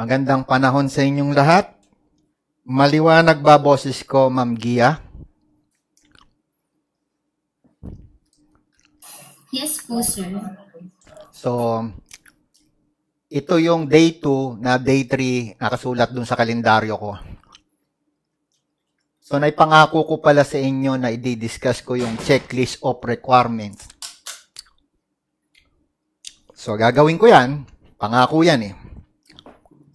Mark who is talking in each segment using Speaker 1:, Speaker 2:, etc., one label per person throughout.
Speaker 1: Magandang panahon sa inyong lahat. Maliwanag ba boses ko, Ma'am Gia?
Speaker 2: Yes po, sir.
Speaker 1: So, ito yung day 2 na day 3 nakasulat dun sa kalendaryo ko. So, naipangako ko pala sa inyo na i-discuss ko yung checklist of requirements. So, gagawin ko yan. Pangako yan eh.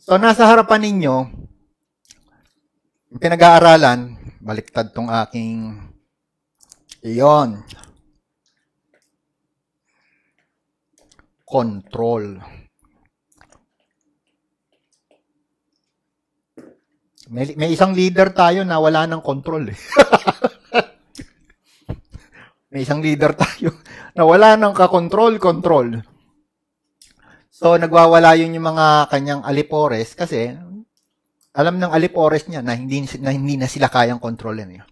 Speaker 1: So, nasa harapan ninyo, pinag-aaralan, baliktad tong aking iyon. Control. May, may isang leader tayo na wala ng control eh. may isang leader tayo na wala ng ka-control, control. So, nagwawala yun yung mga kanyang alipores kasi alam ng alipores niya na hindi, na hindi na sila kayang kontrolin. Eh.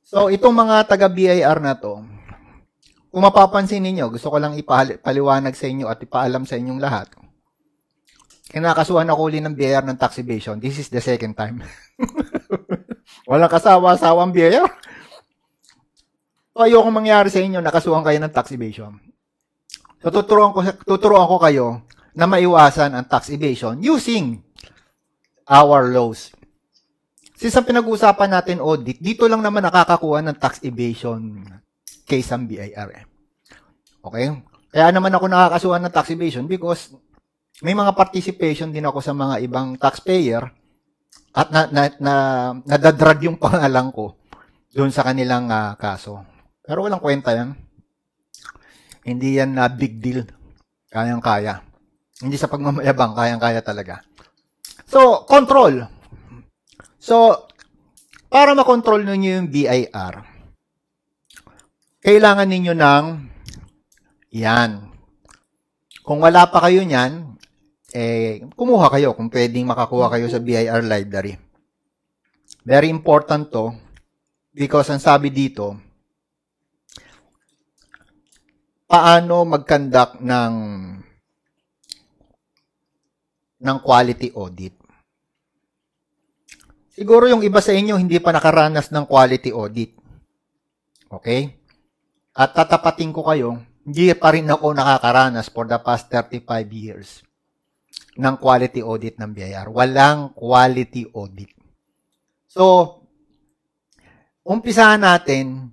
Speaker 1: So, itong mga taga-BIR na to, kung mapapansin ninyo, gusto ko lang ipaliwanag sa inyo at ipaalam sa inyong lahat. Kinakasuhan ako uli ng BIR ng tax evasion. This is the second time. Walang kasawa-asawang BIR. So, ayoko mangyari sa inyo, nakasuhan kayo ng tax evasion. Tuturuan ko, tuturuan ko kayo na maiwasan ang tax evasion using our laws. Since ang pinag-uusapan natin audit, dito lang naman nakakakuha ng tax evasion case ang BIR. Eh. Okay? Kaya naman ako nakakasuhan ng tax evasion because may mga participation din ako sa mga ibang taxpayer at na, na, na, nadadrag yung pangalan ko doon sa kanilang uh, kaso. Pero walang kwenta yan. Hindi yan na big deal. Kayang-kaya. Hindi sa pagmamayabang, kayang-kaya talaga. So, control. So, para makontrol ninyo yung BIR, kailangan ninyo ng yan. Kung wala pa kayo niyan, eh, kumuha kayo kung pwedeng makakuha kayo sa BIR library. Very important to because ang sabi dito, paano mag-conduct ng ng quality audit. Siguro yung iba sa inyo hindi pa nakaranas ng quality audit. Okay? At tatapatin ko kayo, hindi pa rin ako nakakaranas for the past 35 years ng quality audit ng BIR. Walang quality audit. So, umpisahan natin,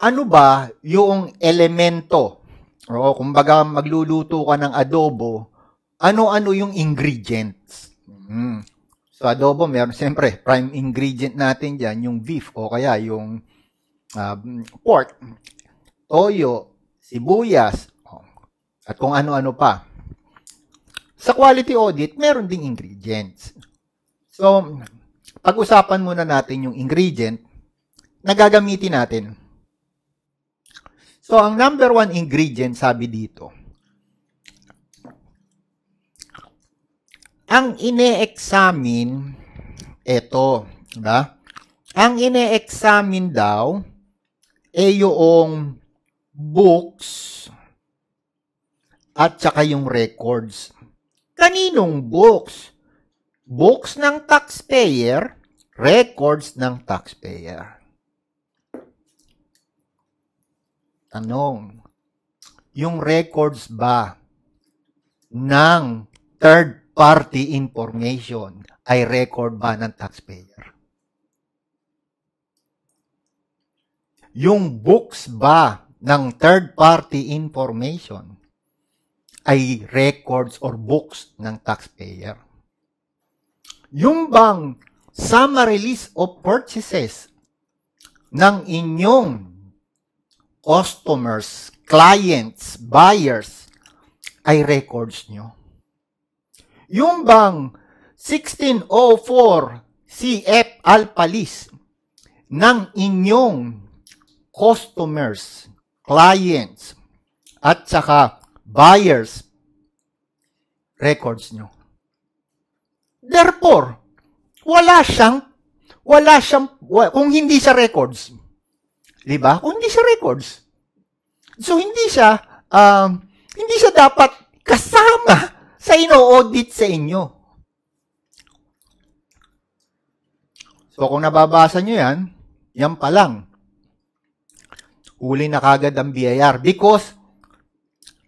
Speaker 1: ano ba yung elemento? O kumbaga magluluto ka ng adobo, ano-ano yung ingredients? Hmm. So, adobo, meron, siyempre, prime ingredient natin dyan, yung beef o kaya yung uh, pork, toyo, sibuyas, at kung ano-ano pa. Sa quality audit, meron ding ingredients. So, pag-usapan muna natin yung ingredient na gagamitin natin. So, ang number one ingredient, sabi dito, ang ine-examine, ito, diba? Ang ine-examine daw, ay yung books at saka yung records. Kaninong books? Books ng taxpayer, records ng taxpayer. Tanong, yung records ba ng third party information ay record ba ng taxpayer? Yung books ba ng third party information ay records or books ng taxpayer? Yung bang summary list of purchases ng inyong customers, clients, buyers ay records nyo? Yung bang 1604 CF Alpha List ng inyong customers, clients, at saka buyers records nyo. Therefore, wala siyang, wala siyang, kung hindi siya records, di ba? Kung hindi siya records, so hindi siya, um, hindi siya dapat kasama sa ino-audit sa inyo. So kung nababasa nyo yan, yan pa lang. Uli na kagad ang BIR because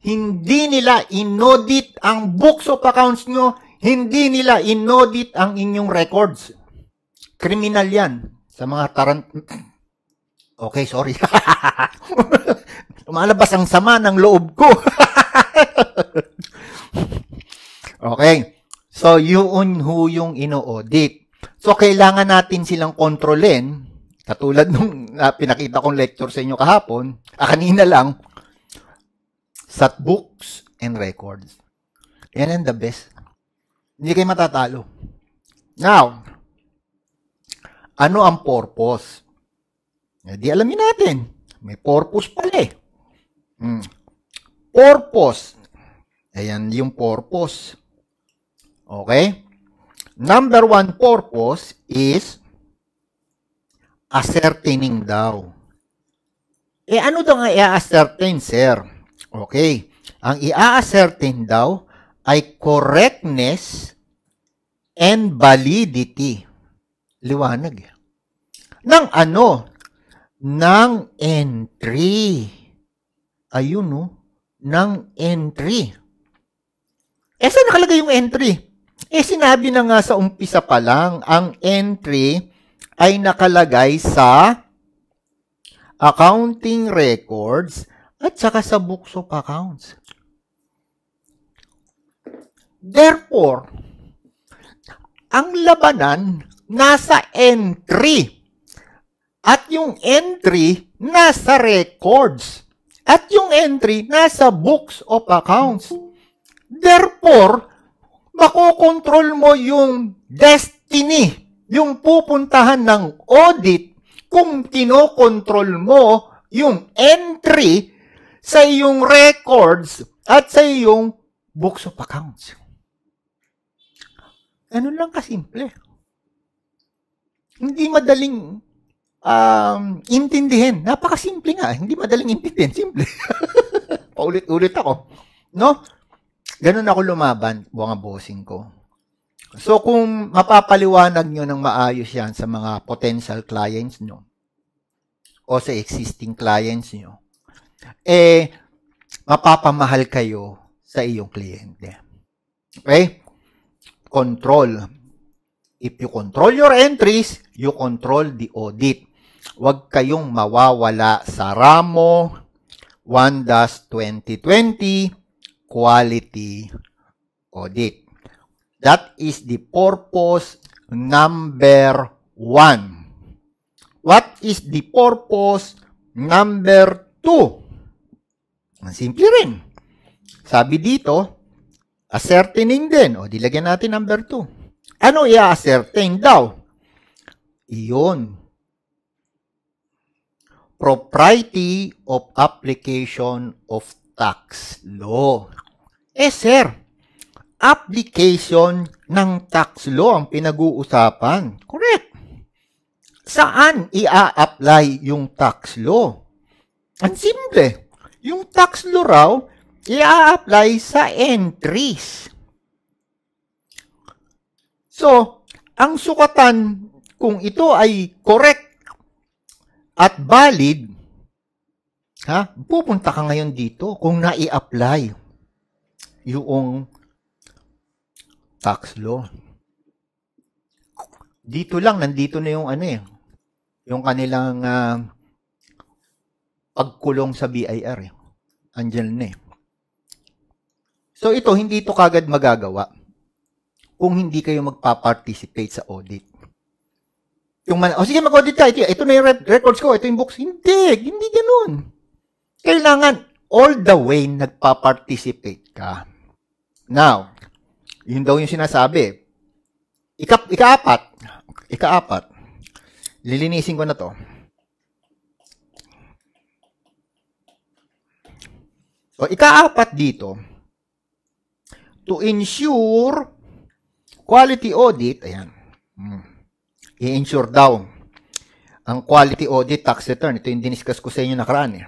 Speaker 1: hindi nila inaudit ang books of accounts nyo, hindi nila inaudit ang inyong records. Criminal yan sa mga tarant... Okay, sorry. Lumalabas ang sama ng loob ko. okay. So, yun who yung ino-audit. So, kailangan natin silang kontrolin. Katulad nung uh, pinakita kong lecture sa inyo kahapon, ah, kanina lang, sa books and records. Yan ang the best. Hindi kayo matatalo. Now, ano ang purpose? Eh, di alamin natin. May purpose pala eh. Hmm. Purpose. Ayan yung purpose. Okay? Number one purpose is ascertaining daw. Eh ano daw nga i-ascertain, sir? Okay. Ang i-ascertain daw ay correctness and validity. Liwanag. Ng ano? Ng entry. Ayun, no? Ng entry. Eh, saan nakalagay yung entry? Eh, sinabi na nga sa umpisa pa lang, ang entry ay nakalagay sa accounting records at saka sa books of accounts. Therefore, ang labanan nasa entry at yung entry nasa records. At yung entry nasa books of accounts. Therefore, makokontrol mo yung destiny, yung pupuntahan ng audit kung kinokontrol mo yung entry sa iyong records at sa iyong books of accounts. Ganun lang kasimple. Hindi madaling um, intindihin. Napakasimple nga. Hindi madaling intindihin. Simple. Paulit-ulit ako. No? Ganun ako lumaban, mga bossing ko. So, kung mapapaliwanag nyo ng maayos yan sa mga potential clients nyo o sa existing clients nyo, eh, mapapamahal kayo sa iyong kliyente. Okay? Control. If you control your entries, you control the audit huwag kayong mawawala sa Ramo 1-2020 Quality Audit. That is the purpose number one. What is the purpose number two? Simple rin. Sabi dito, ascertaining din. O, dilagyan natin number two. Ano i-ascertain daw? Iyon propriety of application of tax law. Eh sir, application ng tax law ang pinag-uusapan. Correct. Saan ia-apply yung tax law? Ang simple. Yung tax law raw, ia-apply sa entries. So, ang sukatan kung ito ay correct at valid, ha, pupunta ka ngayon dito kung nai-apply yung tax law. Dito lang, nandito na yung ano eh, yung kanilang uh, pagkulong sa BIR eh. Andyan na eh. So ito, hindi ito kagad magagawa kung hindi kayo magpa-participate sa audit. Yung man, oh sige mag-audit ka, ito, ito na yung records ko, ito yung books. Hindi, hindi ganun. Kailangan all the way nagpa-participate ka. Now, yun daw yung sinasabi. Ika, ikaapat, ikaapat, lilinisin ko na to. So, ikaapat dito, to ensure quality audit, ayan, hmm i-ensure daw ang quality audit tax return. Ito yung diniscuss ko sa inyo nakaraan eh.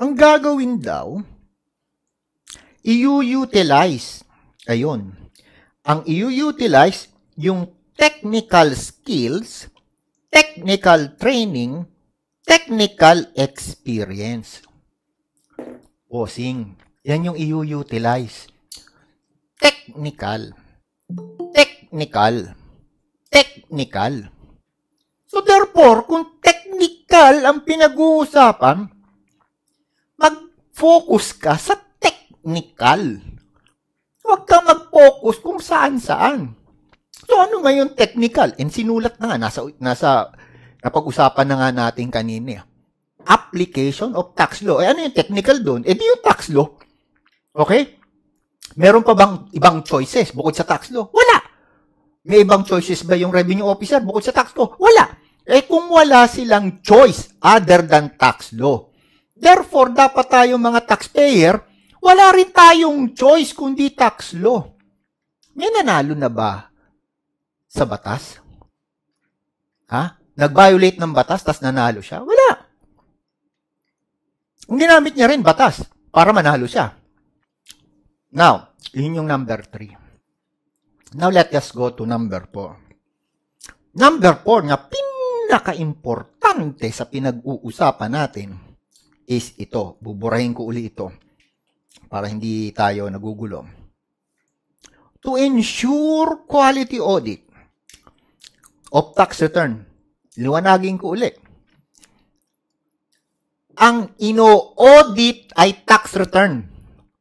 Speaker 1: Ang gagawin daw, i-utilize Ayun. Ang i-utilize yung technical skills, technical training, technical experience. Bossing. Yan yung i-utilize. Technical. Technical. Technical. So therefore, kung technical ang pinag-uusapan, mag-focus ka sa technical. Huwag ka mag-focus kung saan-saan. So ano ngayon technical? And sinulat na nga, nasa, nasa napag-usapan na nga natin kanina. Application of tax law. Eh ano yung technical doon? Eh di yung tax law. Okay? Meron pa bang ibang choices bukod sa tax law? Wala. May ibang choices ba yung revenue officer bukod sa tax law? Wala. Eh kung wala silang choice other than tax law, therefore dapat tayo mga taxpayer, wala rin tayong choice kundi tax law. May nanalo na ba sa batas? Ha? Nag-violate ng batas, tas nanalo siya? Wala. Ang ginamit niya rin batas para manalo siya. Now, yun yung number 3. Now, let us go to number 4. Number 4 nga pinaka-importante sa pinag-uusapan natin is ito. Buburahin ko uli ito para hindi tayo nagugulo. To ensure quality audit of tax return. Liwanagin ko uli. Ang ino-audit ay tax return.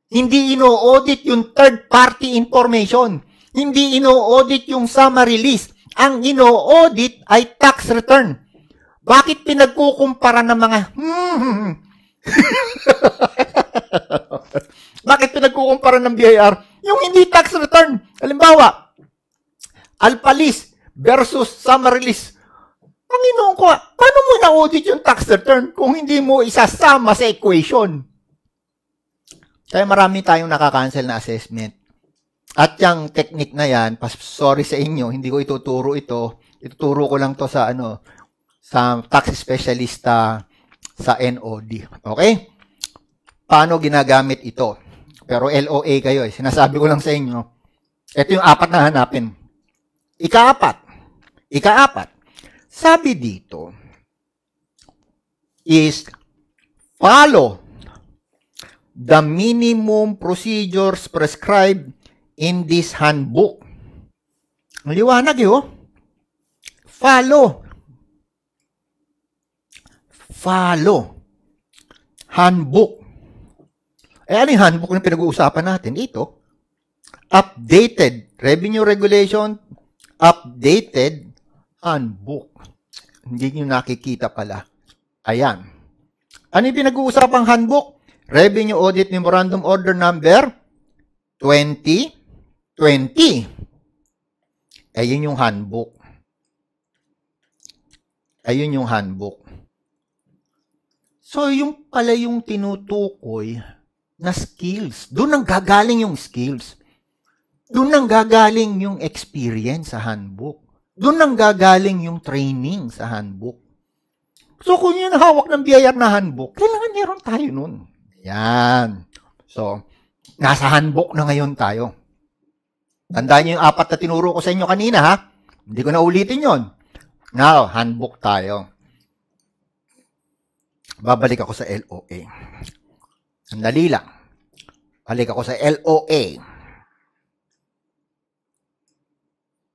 Speaker 1: Hindi ino-audit yung third-party information. Hindi ino-audit yung summary list. Ang ino-audit ay tax return. Bakit pinagkukumpara ng mga hmm, Bakit pinagkukumpara ng BIR? Yung hindi tax return. Halimbawa, alpha list versus summary list. Panginoon ko, paano mo na-audit yung tax return kung hindi mo isasama sa equation? Kaya marami tayong nakakancel na assessment. At yung technique na yan, pas sorry sa inyo, hindi ko ituturo ito. Ituturo ko lang to sa ano sa tax specialista sa NOD. Okay? Paano ginagamit ito? Pero LOA kayo eh. Sinasabi ko lang sa inyo. Ito yung apat na hanapin. Ikaapat. Ikaapat. Sabi dito is follow the minimum procedures prescribed in this handbook. Liwanag yun. Oh. Follow. Follow. Handbook. Eh, ano yung handbook na pinag-uusapan natin? Ito. Updated revenue regulation, updated handbook. Hindi nyo nakikita pala. Ayan. Ano yung pinag-uusapang handbook? Revenue Audit Memorandum Order Number 20 20. Ayun yung handbook. Ayun yung handbook. So, yung pala yung tinutukoy na skills. Doon ang gagaling yung skills. Doon ang gagaling yung experience sa handbook. Doon ang gagaling yung training sa handbook. So, kung yun hawak ng biyayar na handbook, kailangan meron tayo nun. Yan. So, nasa handbook na ngayon tayo. Tandaan niyo yung apat na tinuro ko sa inyo kanina, ha? Hindi ko na ulitin yon. Now, handbook tayo. Babalik ako sa LOA. Sandali lang. Balik ako sa LOA.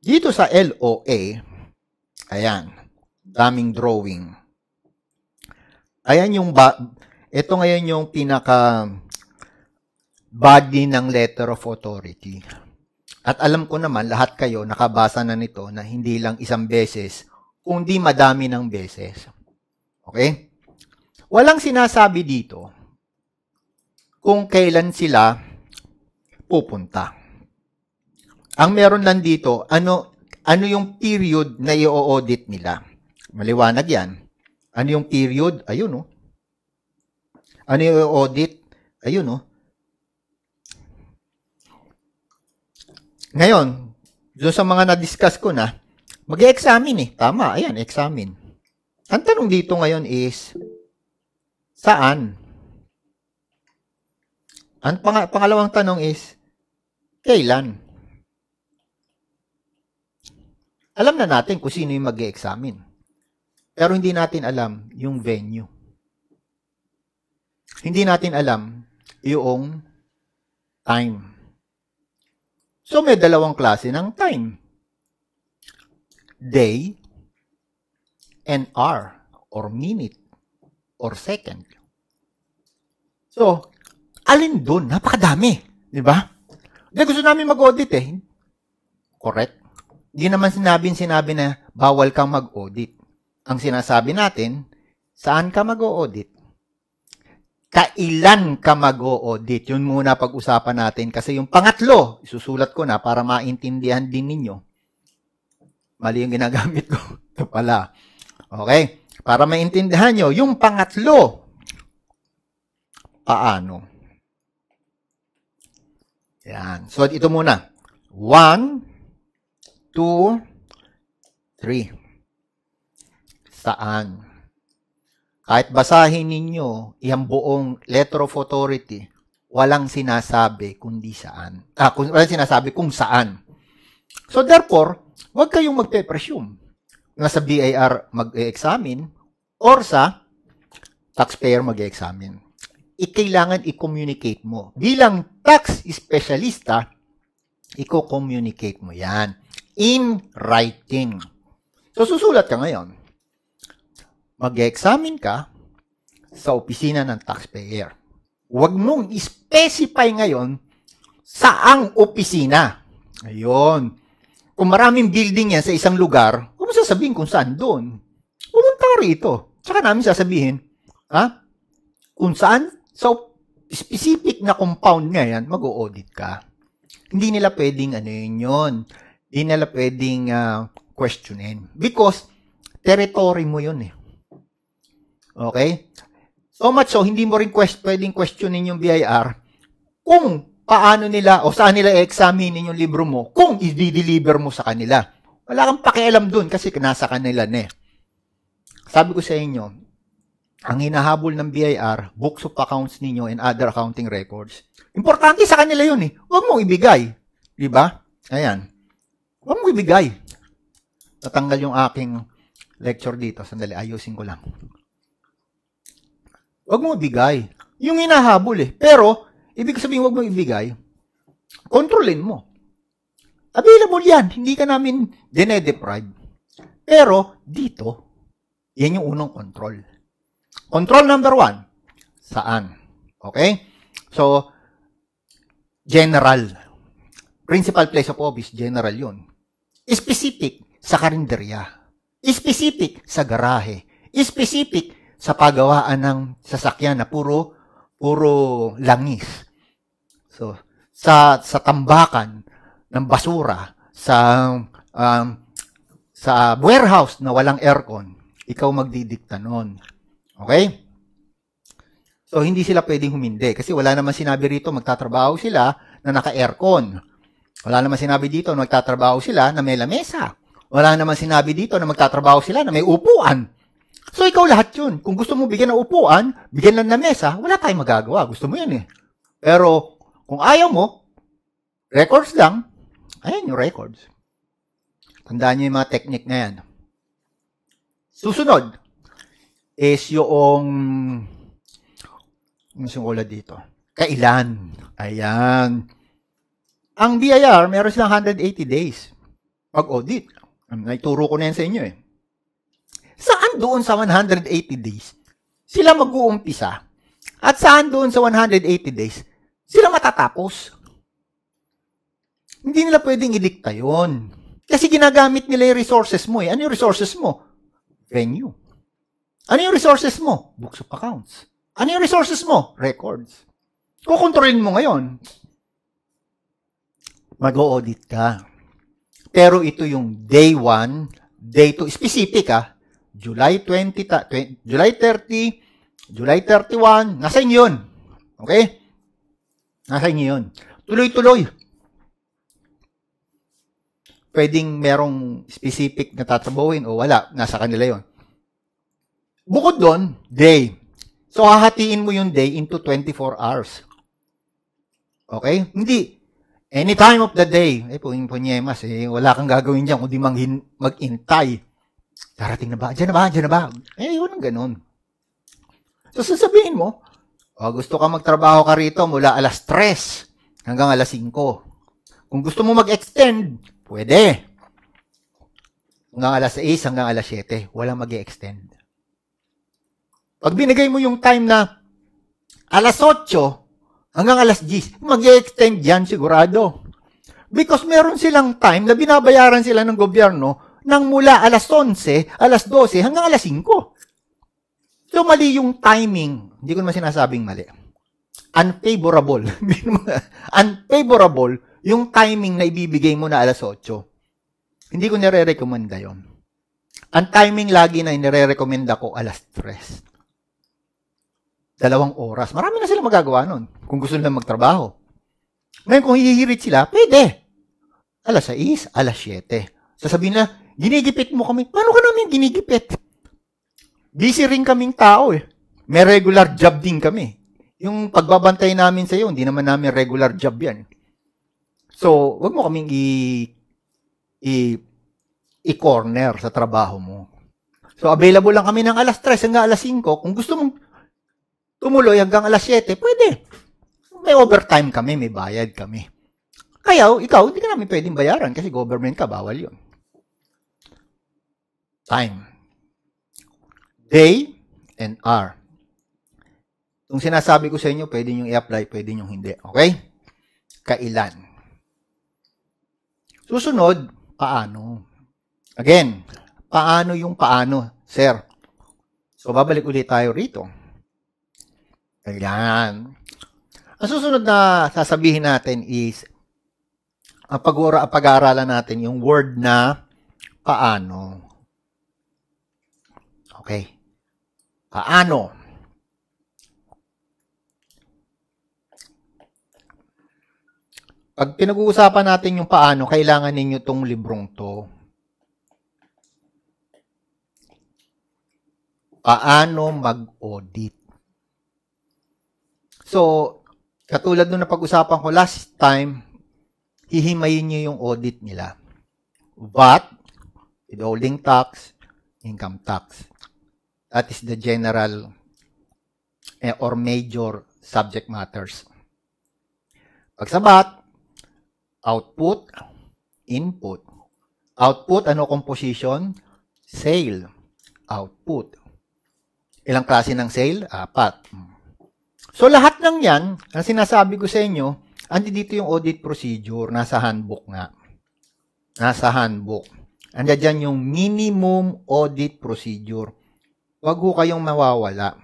Speaker 1: Dito sa LOA, ayan, daming drawing. Ayan yung, ba ito ngayon yung pinaka body ng letter of authority. At alam ko naman, lahat kayo nakabasa na nito na hindi lang isang beses, kundi madami ng beses. Okay? Walang sinasabi dito kung kailan sila pupunta. Ang meron lang dito, ano, ano yung period na i-audit nila. Maliwanag yan. Ano yung period? Ayun, oh. Ano yung audit? Ayun, oh. Ngayon, doon sa mga na-discuss ko na, mag-examine eh. Tama, ayan, examine. Ang tanong dito ngayon is, saan? Ang pang- pangalawang tanong is, Kailan? Alam na natin kung sino yung mag examine Pero hindi natin alam yung venue. Hindi natin alam yung time. So may dalawang klase ng time. Day and hour or minute or second. So, alin doon? Napakadami. Di ba? Hindi, gusto namin mag-audit eh. Correct. Hindi naman sinabing sinabi na bawal kang mag-audit. Ang sinasabi natin, saan ka mag-audit? Kailan ka mag-audit? Yun muna pag-usapan natin. Kasi yung pangatlo, isusulat ko na para maintindihan din ninyo. Mali yung ginagamit ko. Ito pala. Okay? Para maintindihan nyo, yung pangatlo, paano? Yan. So, ito muna. One, two, three. Saan? Kahit basahin ninyo yung buong letter of authority, walang sinasabi kundi saan. Ah, kung, walang sinasabi kung saan. So therefore, huwag kayong magpe-presume na sa BIR mag-examine or sa taxpayer mag-examine ikailangan i-communicate mo. Bilang tax specialista, i-communicate mo yan in writing. So, susulat ka ngayon. Mag-examine ka sa opisina ng taxpayer. Huwag mong specify ngayon saang opisina. Ayun. Kung maraming building yan sa isang lugar, huwag mo sasabihin kung saan doon. Pumunta ka rito. Tsaka namin sasabihin, ha? Kung saan So, specific na compound nga yan, mag-audit ka. Hindi nila pwedeng ano yun yun. Hindi nila pwedeng uh, questionin. Because, territory mo yun eh. Okay? So much so, hindi mo rin quest, pwedeng questionin yung BIR kung paano nila o saan nila i-examine yung libro mo kung i-deliver mo sa kanila. Wala kang pakialam dun kasi nasa kanila na eh. Sabi ko sa inyo, ang hinahabol ng BIR, books of accounts ninyo and other accounting records. Importante sa kanila yun eh. Huwag mong ibigay. Di ba? Ayan. Huwag mong ibigay. Tatanggal yung aking lecture dito. Sandali, ayusin ko lang. Huwag mong ibigay. Yung hinahabol eh. Pero, ibig sabihin huwag mong ibigay, kontrolin mo. Available yan. Hindi ka namin dine-deprive. Pero, dito, yan yung unang control. Control number one, saan? Okay? So, general. Principal place of office, general yun. Specific sa karinderya. Specific sa garahe. Specific sa pagawaan ng sasakyan na puro puro langis. So, sa sa tambakan ng basura, sa um, sa warehouse na walang aircon, ikaw magdidikta noon. Okay? So, hindi sila pwedeng humindi. Kasi wala naman sinabi rito magtatrabaho sila na naka-aircon. Wala naman sinabi dito na magtatrabaho sila na may lamesa. Wala naman sinabi dito na magtatrabaho sila na may upuan. So, ikaw lahat yun. Kung gusto mo bigyan ng upuan, bigyan lang ng mesa, wala tayong magagawa. Gusto mo yun eh. Pero, kung ayaw mo, records lang, ayan yung records. Tandaan nyo yung mga technique na yan. Susunod, is yung sungkula dito. Kailan? Ayan. Ang BIR, meron silang 180 days mag-audit. Naituro ko na yan sa inyo eh. Saan doon sa 180 days sila mag-uumpisa? At saan doon sa 180 days sila matatapos? Hindi nila pwedeng idikta yun. Kasi ginagamit nila yung resources mo eh. Ano yung resources mo? Venue. Ano yung resources mo? Books of accounts. Ano yung resources mo? Records. Kukontrolin mo ngayon. Mag-audit ka. Pero ito yung day 1, day 2, specific ah. July 20, 20 July 30, July 31, nasa inyo yun. Okay? Nasa inyo yun. Tuloy-tuloy. Pwedeng merong specific na tatrabuhin o wala, nasa kanila yon. Bukod doon, day. So, hahatiin mo yung day into 24 hours. Okay? Hindi. Any time of the day. Eh, puwing punyemas, eh, wala kang gagawin dyan kundi mag-intay. Darating na ba? Diyan na ba? Diyan na ba? Eh, yun ang ganun. So, sasabihin mo, oh, gusto ka magtrabaho ka rito mula alas 3 hanggang alas 5. Kung gusto mo mag-extend, pwede. Hanggang alas 6, hanggang alas 7. Walang mag extend Pag binigay mo yung time na alas 8 hanggang alas 10, mag extend yan sigurado. Because meron silang time na binabayaran sila ng gobyerno ng mula alas 11, alas 12, hanggang alas 5. So, mali yung timing. Hindi ko naman sinasabing mali. Unfavorable. Unfavorable yung timing na ibibigay mo na alas 8. Hindi ko nire-recommenda yon. Ang timing lagi na nire-recommenda ko alas 3. Dalawang oras. Marami na sila magagawa nun kung gusto nila magtrabaho. Ngayon, kung hihirit sila, pwede. Alas 6, alas 7. Sasabihin na, Ginigipit mo kami. Paano ka namin ginigipit? Busy rin kaming tao eh. May regular job din kami. Yung pagbabantay namin sa iyo, hindi naman namin regular job yan. So, wag mo kaming i i i-corner sa trabaho mo. So, available lang kami ng alas 3 hanggang alas 5. Kung gusto mong tumuloy hanggang alas 7, pwede. May overtime kami, may bayad kami. Kaya, ikaw, hindi ka namin pwedeng bayaran kasi government ka, bawal yun time. Day and hour. Itong sinasabi ko sa inyo, pwede nyo i-apply, pwede nyo hindi. Okay? Kailan. Susunod, paano? Again, paano yung paano, sir? So, babalik ulit tayo rito. Ayan. Ang susunod na sasabihin natin is, ang pag-aaralan natin yung word na paano. Okay. Paano? Pag pinag-uusapan natin yung paano, kailangan ninyo tong librong to. Paano mag-audit? So, katulad nung napag-usapan ko last time, hihimayin nyo yung audit nila. VAT, withholding tax, income tax. That is the general eh, or major subject matters. Pagsabat, output, input. Output, ano composition? Sale. Output. Ilang klase ng sale? Apat. So, lahat ng yan, ang sinasabi ko sa inyo, andi dito yung audit procedure, nasa handbook nga. Nasa handbook. Andiyan dyan yung minimum audit procedure. Huwag ho kayong mawawala.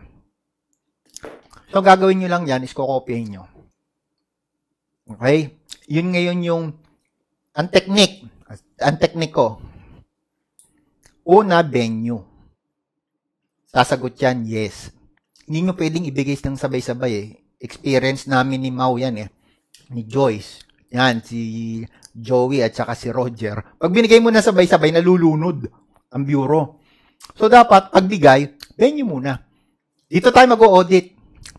Speaker 1: So, gagawin nyo lang yan is kukopyahin nyo. Okay? Yun ngayon yung ang technique. Ang technique ko. Una, venue. Sasagot yan, yes. Hindi nyo pwedeng ibigay ng sabay-sabay eh. Experience namin ni Mau yan eh. Ni Joyce. Yan, si Joey at saka si Roger. Pag binigay mo na sabay-sabay, nalulunod ang bureau. So, dapat, pagbigay, venue muna. Dito tayo mag-audit.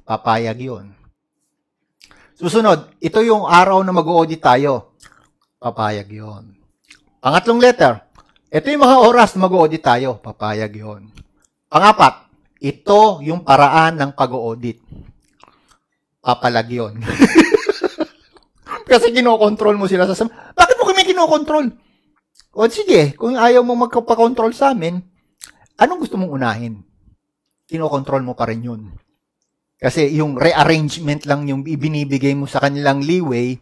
Speaker 1: Papayag yun. Susunod, ito yung araw na mag-audit tayo. Papayag yon. Pangatlong letter, ito yung mga oras na mag-audit tayo. Papayag yon. Pangapat, ito yung paraan ng pag-audit. Papalag yon. Kasi kinokontrol mo sila sa... Bakit mo kami kinokontrol? O sige, kung ayaw mo magpakontrol sa amin, Anong gusto mong unahin? Kinokontrol mo pa rin yun. Kasi yung rearrangement lang yung ibinibigay mo sa kanilang leeway,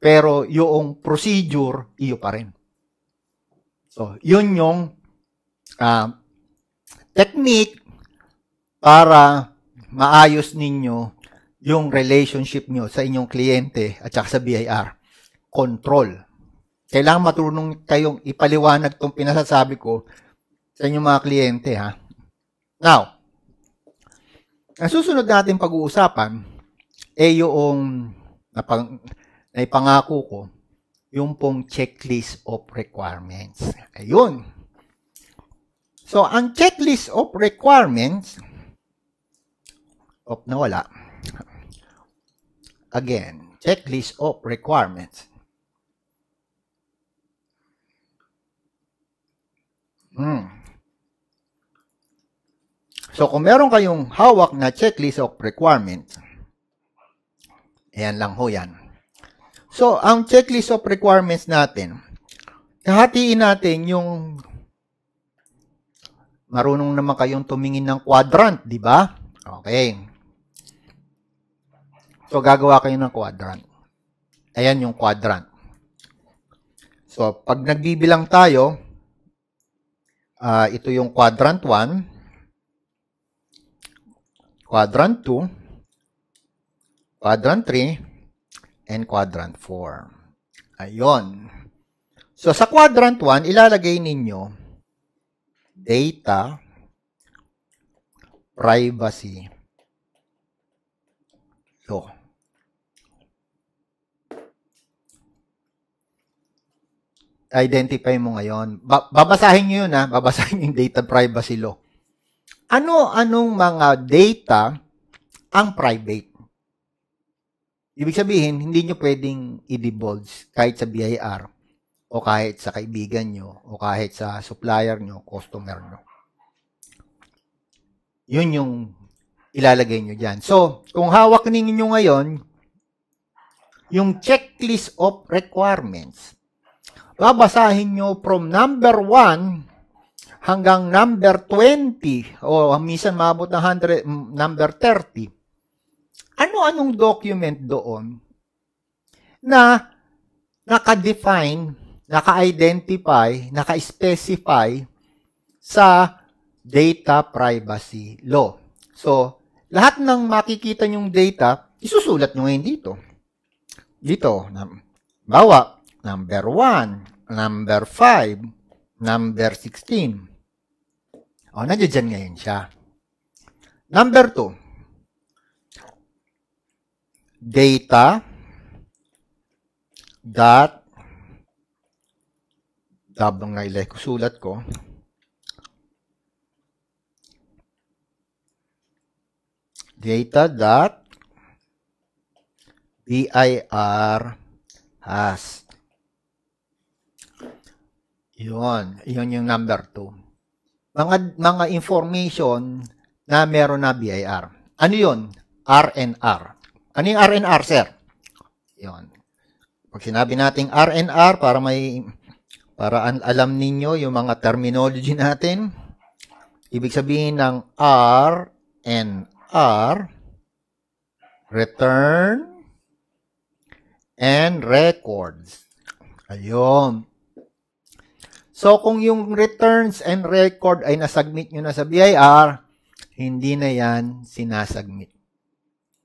Speaker 1: pero yung procedure, iyo pa rin. So, yun yung uh, technique para maayos ninyo yung relationship nyo sa inyong kliyente at saka sa BIR. Control. Kailangan matulong kayong ipaliwanag tong pinasasabi ko sa inyong mga kliyente ha. Now, ang susunod natin pag-uusapan ay eh yung napang, naipangako ko yung pong checklist of requirements. Ayun. So, ang checklist of requirements, op, nawala. Again, checklist of requirements. Hmm. So, kung meron kayong hawak na checklist of requirements, ayan lang ho yan. So, ang checklist of requirements natin, hahatiin natin yung marunong naman kayong tumingin ng quadrant, di ba? Okay. So, gagawa kayo ng quadrant. Ayan yung quadrant. So, pag nagbibilang tayo, uh, ito yung quadrant 1, quadrant 2, quadrant 3, and quadrant 4. Ayon. So, sa quadrant 1, ilalagay ninyo data, privacy, law. Identify mo ngayon. Ba- babasahin nyo yun, ha? Babasahin yung data privacy law. Ano-anong mga data ang private? Ibig sabihin, hindi nyo pwedeng i-divulge kahit sa BIR o kahit sa kaibigan nyo o kahit sa supplier nyo, customer nyo. Yun yung ilalagay nyo dyan. So, kung hawak ninyo ngayon, yung checklist of requirements, babasahin nyo from number 1 hanggang number 20 o minsan maabot ng 100, number 30. Ano-anong document doon na naka-define, naka-identify, naka-specify sa data privacy law. So, lahat ng makikita nyong data, isusulat nyo ngayon dito. Dito, bawa, number 1, number 5, number 16. O, nandiyan dyan ngayon siya. Number 2, data dot dabang nga ilay ko sulat ko data dot BIR has yun. Yun yung number 2. Mga, mga information na meron na BIR. Ano yun? RNR. Ano yung RNR, sir? Yun. Pag sinabi nating RNR, para may para alam ninyo yung mga terminology natin, ibig sabihin ng RNR, return and records. Ayun. So, kung yung returns and record ay nasubmit nyo na sa BIR, hindi na yan sinasubmit.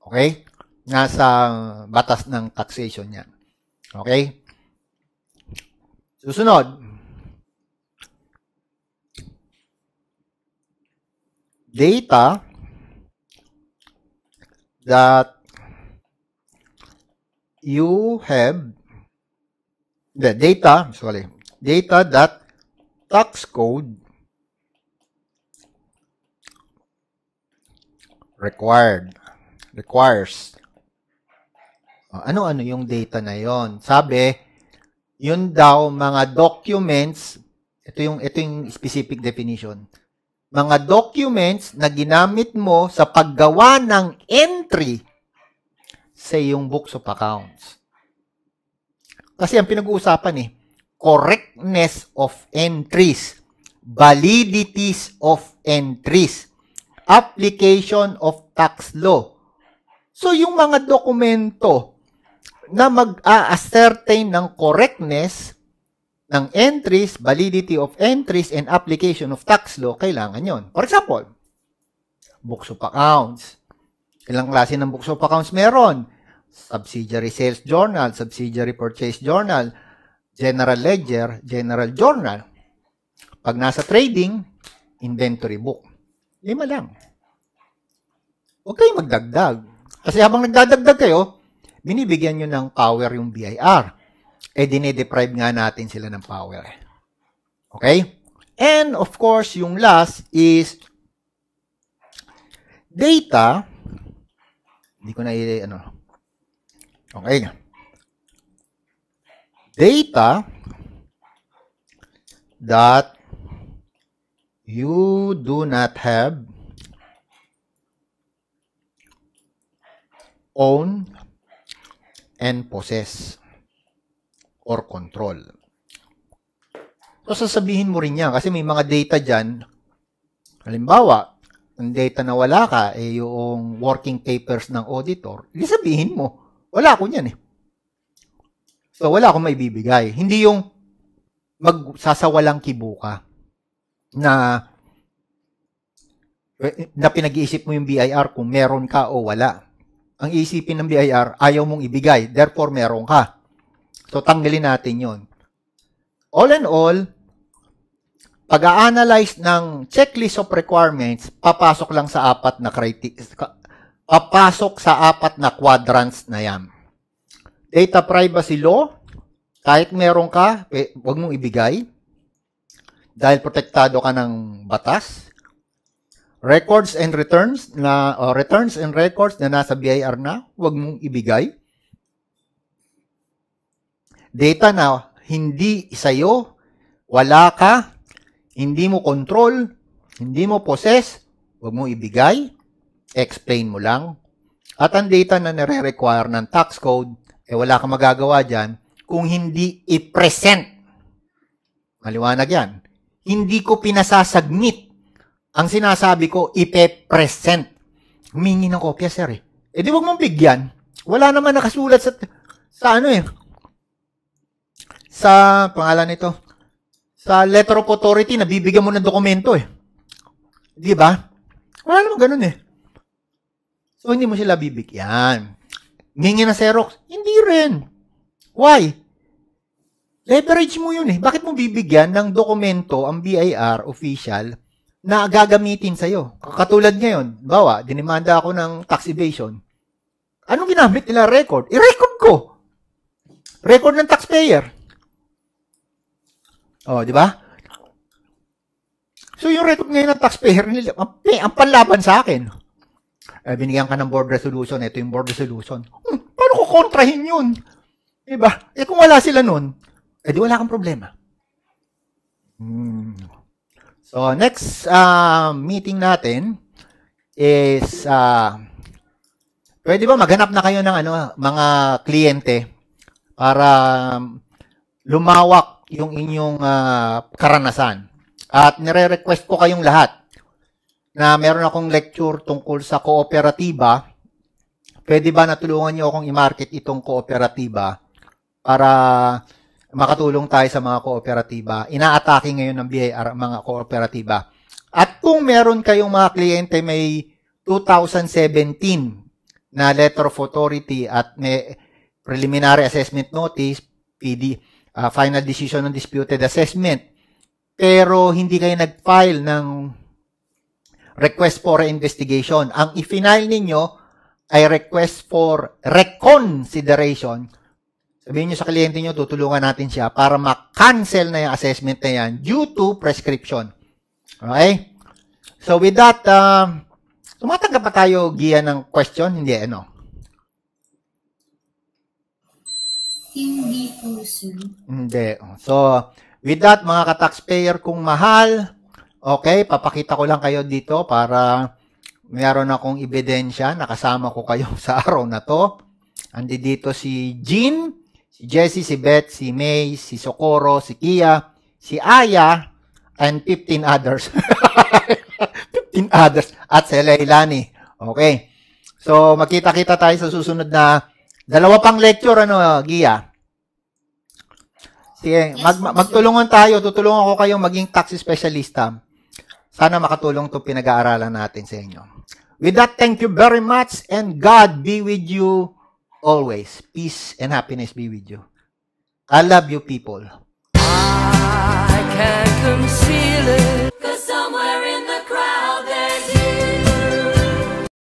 Speaker 1: Okay? Nasa batas ng taxation yan. Okay? Susunod. Data that you have the data, sorry, data that tax code required requires. Ano-ano yung data na yon? Sabi yun daw mga documents ito yung ito yung specific definition. Mga documents na ginamit mo sa paggawa ng entry sa iyong books of accounts. Kasi ang pinag-uusapan eh correctness of entries, validities of entries, application of tax law. So, yung mga dokumento na mag-a-ascertain ng correctness ng entries, validity of entries, and application of tax law, kailangan yon. For example, books of accounts. Ilang klase ng books of accounts meron? Subsidiary sales journal, subsidiary purchase journal, general ledger, general journal. Pag nasa trading, inventory book. Lima lang. Huwag kayong magdagdag. Kasi habang nagdadagdag kayo, binibigyan nyo ng power yung BIR. Eh, dinedeprive nga natin sila ng power. Okay? And, of course, yung last is data. Hindi ko na, ano. Okay data that you do not have own and possess or control. So, sasabihin mo rin yan kasi may mga data dyan. Halimbawa, ang data na wala ka, eh yung working papers ng auditor, sabihin mo, wala ko niyan eh. So, wala akong maibibigay. Hindi yung magsasawalang kibuka na na pinag-iisip mo yung BIR kung meron ka o wala. Ang isipin ng BIR, ayaw mong ibigay, therefore meron ka. So, tanggalin natin yon. All in all, pag-a-analyze ng checklist of requirements, papasok lang sa apat na criteria, papasok sa apat na quadrants na yan. Data privacy law, kahit meron ka, huwag mong ibigay dahil protektado ka ng batas. Records and returns na uh, returns and records na nasa BIR na, huwag mong ibigay. Data na hindi sa'yo, wala ka, hindi mo control, hindi mo possess, huwag mong ibigay. Explain mo lang. At ang data na nare-require ng tax code, eh wala kang magagawa dyan kung hindi i-present. Maliwanag yan hindi ko pinasasagmit. Ang sinasabi ko, ipe-present. Humingi ng kopya, sir eh. Eh di wag mong bigyan. Wala naman nakasulat sa, sa ano eh. Sa, pangalan nito, sa letter of authority na bibigyan mo ng dokumento eh. Di ba? Wala naman ganun eh. So, hindi mo sila bibigyan. Ngingi na Xerox? Hindi rin. Why? Leverage mo yun eh. Bakit mo bibigyan ng dokumento ang BIR official na gagamitin sa'yo? Katulad ngayon, bawa, dinimanda ako ng tax evasion. Anong ginamit nila record? I-record ko. Record ng taxpayer. Oh, di ba? So, yung record ngayon ng taxpayer nila, ang, ang panlaban sa akin. Eh, binigyan ka ng board resolution, ito yung board resolution. Hmm, paano ko kontrahin yun? Diba? Eh, kung wala sila nun, eh di wala kang problema. Hmm. So, next uh, meeting natin is, uh, pwede ba maghanap na kayo ng ano, mga kliyente para lumawak yung inyong uh, karanasan. At nire-request ko kayong lahat na meron akong lecture tungkol sa kooperatiba. Pwede ba natulungan niyo akong i-market itong kooperatiba para makatulong tayo sa mga kooperatiba. Inaatake ngayon ng BIR ang mga kooperatiba. At kung meron kayong mga kliyente may 2017 na letter of authority at may preliminary assessment notice, PD, uh, final decision on disputed assessment, pero hindi kayo nag-file ng request for investigation. Ang i-file ninyo ay request for reconsideration Sabihin nyo sa kliyente nyo, tutulungan natin siya para ma-cancel na yung assessment na yan due to prescription. Okay? So with that, uh, tumatanggap pa tayo, Gia, ng question? Hindi, ano?
Speaker 2: Hindi po, sir.
Speaker 1: Hindi. So, with that, mga ka-taxpayer kung mahal, okay, papakita ko lang kayo dito para meron akong ebidensya, nakasama ko kayo sa araw na to. Andi dito si Jean, si Jessie, si Beth, si May, si Socorro, si Kia, si Aya, and 15 others. 15 others. At si Leilani. Okay. So, magkita-kita tayo sa susunod na dalawa pang lecture, ano, Gia? Sige, mag, magtulungan tayo. Tutulungan ko kayong maging tax specialista. Sana makatulong itong pinag-aaralan natin sa inyo. With that, thank you very much and God be with you always. Peace and happiness be with you. I love you people. I can't conceal it.